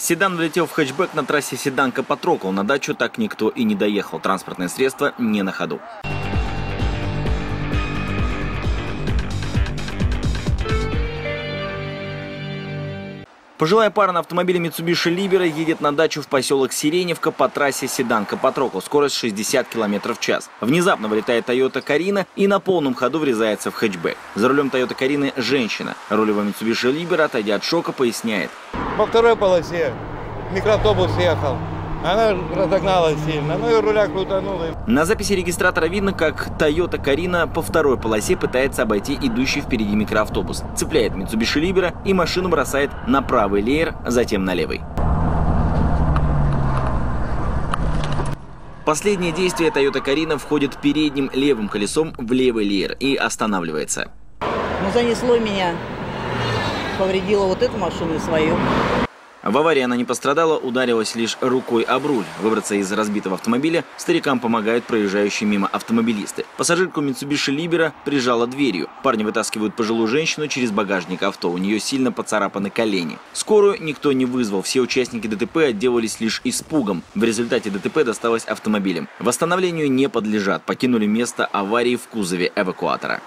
Седан влетел в хэтчбэк на трассе Седанка-Патрокол. На дачу так никто и не доехал. Транспортное средство не на ходу. Пожилая пара на автомобиле Mitsubishi Libera едет на дачу в поселок Сиреневка по трассе Седанка Патрокол. Скорость 60 км в час. Внезапно вылетает Toyota Карина и на полном ходу врезается в хэтчбэк. За рулем Toyota Карины женщина. Рулевой Mitsubishi Libera, отойдя от шока, поясняет. По второй полосе микроавтобус ехал. Она разогналась сильно, ну и руля крутанула. На записи регистратора видно, как Toyota Карина по второй полосе пытается обойти идущий впереди микроавтобус. Цепляет Mitsubishi Libera и машину бросает на правый леер, затем на левый. Последнее действие Toyota Карина входит передним левым колесом в левый леер и останавливается. Ну, занесло меня. Повредило вот эту машину и свою. В аварии она не пострадала, ударилась лишь рукой об руль. Выбраться из разбитого автомобиля старикам помогают проезжающие мимо автомобилисты. Пассажирку Mitsubishi Libera прижала дверью. Парни вытаскивают пожилую женщину через багажник авто. У нее сильно поцарапаны колени. Скорую никто не вызвал. Все участники ДТП отделались лишь испугом. В результате ДТП досталось автомобилям. Восстановлению не подлежат. Покинули место аварии в кузове эвакуатора.